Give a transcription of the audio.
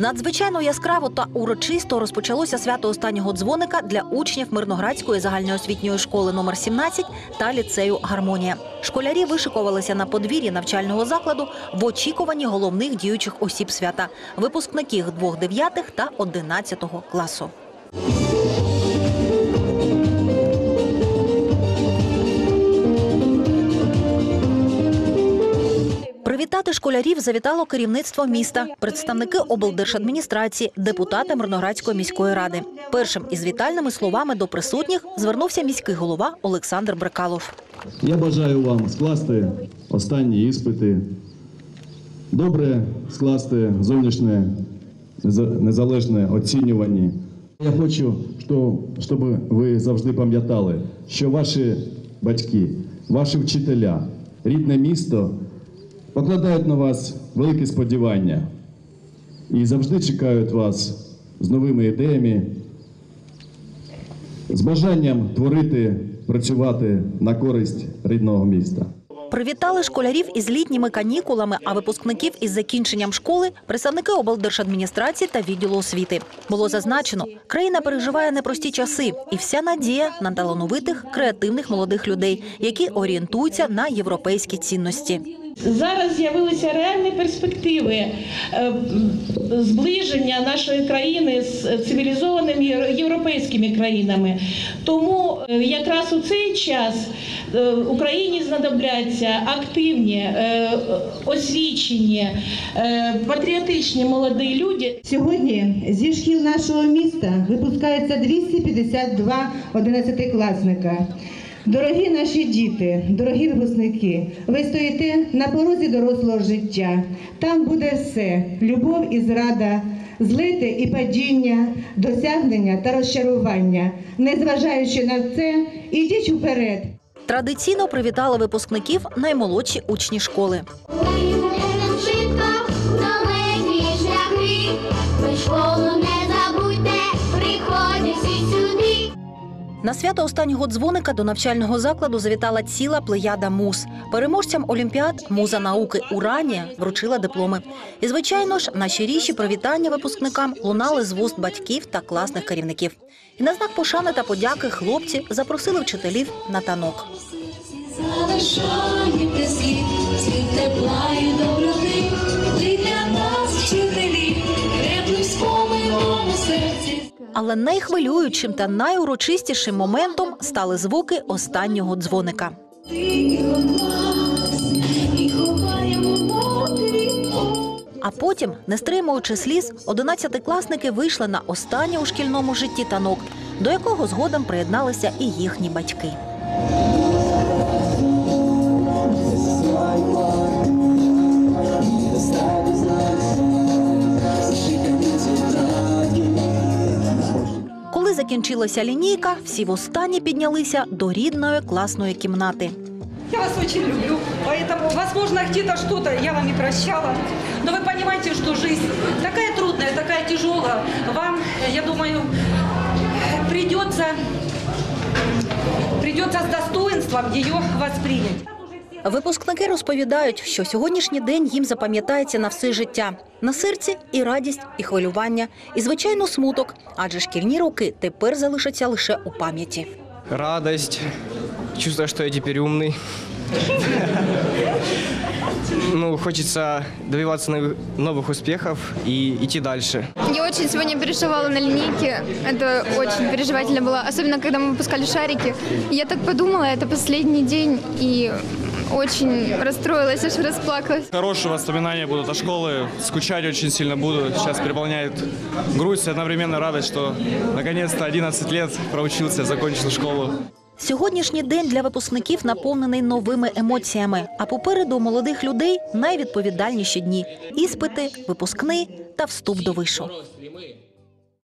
Надзвичайно яскраво та урочисто розпочалося свято останнього дзвоника для учнів Мирноградської загальноосвітньої школи номер 17 та ліцею Гармонія. Школярі вишикувалися на подвір'ї навчального закладу в очікуванні головних діючих осіб свята випускників двох дев'ятих та одинадцятого класу. Привітати школярів завітало керівництво міста, представники облдержадміністрації, депутати Мирноградської міської ради. Першим із вітальними словами до присутніх звернувся міський голова Олександр Брикалов. Я бажаю вам скласти останні іспити, добре скласти зовнішнє неза- незалежне оцінювання. Я хочу, що- щоб ви завжди пам'ятали, що ваші батьки, ваші вчителя, рідне місто покладають на вас великі сподівання і завжди чекають вас з новими ідеями, з бажанням творити, працювати на користь рідного міста. Привітали школярів із літніми канікулами, а випускників із закінченням школи представники облдержадміністрації та відділу освіти. Було зазначено, країна переживає непрості часи, і вся надія на талановитих, креативних молодих людей, які орієнтуються на європейські цінності. Зараз з'явилися реальні перспективи е, зближення нашої країни з цивілізованими європейськими країнами. Тому е, якраз у цей час е, Україні знадобляться активні, е, освічені, е, патріотичні молоді люди, Сьогодні зі шкіл нашого міста випускається 252 одинадцятикласника. Дорогі наші діти, дорогі випускники, ви стоїте на порозі дорослого життя. Там буде все: любов і зрада, злити і падіння, досягнення та розчарування. Незважаючи на це, ідіть уперед. Традиційно привітали випускників наймолодші учні школи. Далекі шляхи, ви школу не На свято останнього дзвоника до навчального закладу завітала ціла плеяда муз. Переможцям олімпіад муза науки Уранія вручила дипломи. І, звичайно ж, наші ріші привітання випускникам лунали з вуст батьків та класних керівників. І на знак пошани та подяки хлопці запросили вчителів на танок. Залишайте світ, світ тепла і Але найхвилюючим та найурочистішим моментом стали звуки останнього дзвоника. А потім, не стримуючи сліз, одинадцятикласники вийшли на останнє у шкільному житті танок, до якого згодом приєдналися і їхні батьки. закінчилася лінійка, всі востаннє піднялися до рідної класної кімнати. Я вас очень люблю, поэтому, возможно, где-то что-то я вам не прощала. Но вы понимаете, что жизнь такая трудная, такая тяжелая. Вам, я думаю, придется, придется с достоинством ее воспринять. Випускники розповідають, що сьогоднішній день їм запам'ятається на все життя. На серці і радість, і хвилювання, і звичайно смуток, адже шкільні роки тепер залишаться лише у пам'яті. радость, чувство, что я теперь умный. Ну, хочется добиваться новых- новых успехов и идти дальше. Я очень сегодня переживала на линейке. Это очень переживательно было, особенно когда мы выпускали шарики. Я так подумала, это последний день, и очень расстроилась, аж расплакалась. Хорошие воспоминания будут о школе. Скучать очень сильно буду. Сейчас переполняет грусть и одновременно радость, что наконец-то 11 лет проучился, закончил школу. Сьогоднішній день для випускників наповнений новими емоціями. А попереду у молодих людей найвідповідальніші дні: іспити, випускний та вступ до вишу.